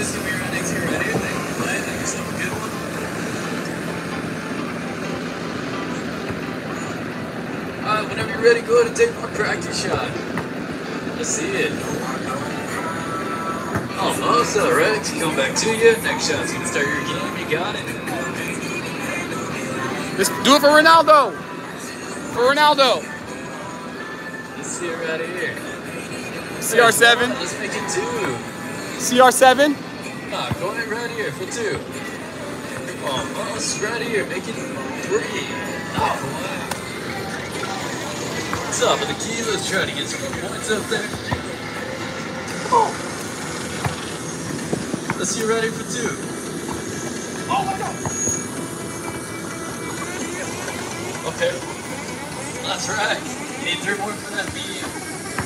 this is gonna next year ready. Thank you for playing. A good one. Alright, whenever you're ready, go ahead and take my practice shot. Let's see it. Oh, Almost, Rex. Come back to you. Next shot's gonna start your game. You got it. Let's do it for Ronaldo. For Ronaldo. Let's see it right here. CR7. Let's make it two. CR7. Nah, go ahead right here for two. Oh, Almost right here. Make it three. Oh, wow. Top of the key. Let's try to get some more points up there. Oh. Let's see you ready for two. Oh my God. Okay. That's right. You need three more for that beam.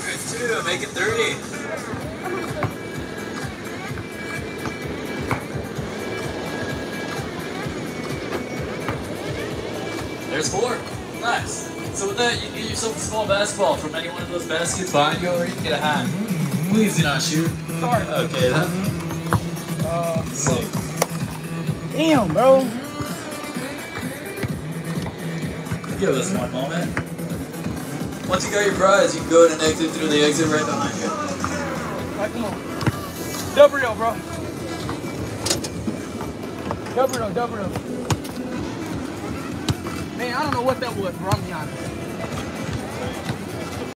Good two. Make it three. There's four. Nice. So with that, you can get yourself a small basketball from any one of those baskets behind you, or you can get a hat. Please do not shoot. Sorry. Okay, then. Uh, damn, bro. Give us one moment. Once you got your prize, you can go ahead and exit through the exit right behind you. Right, come on. Double real, bro. Double real, double real. Man, I don't know what that was, but I'm.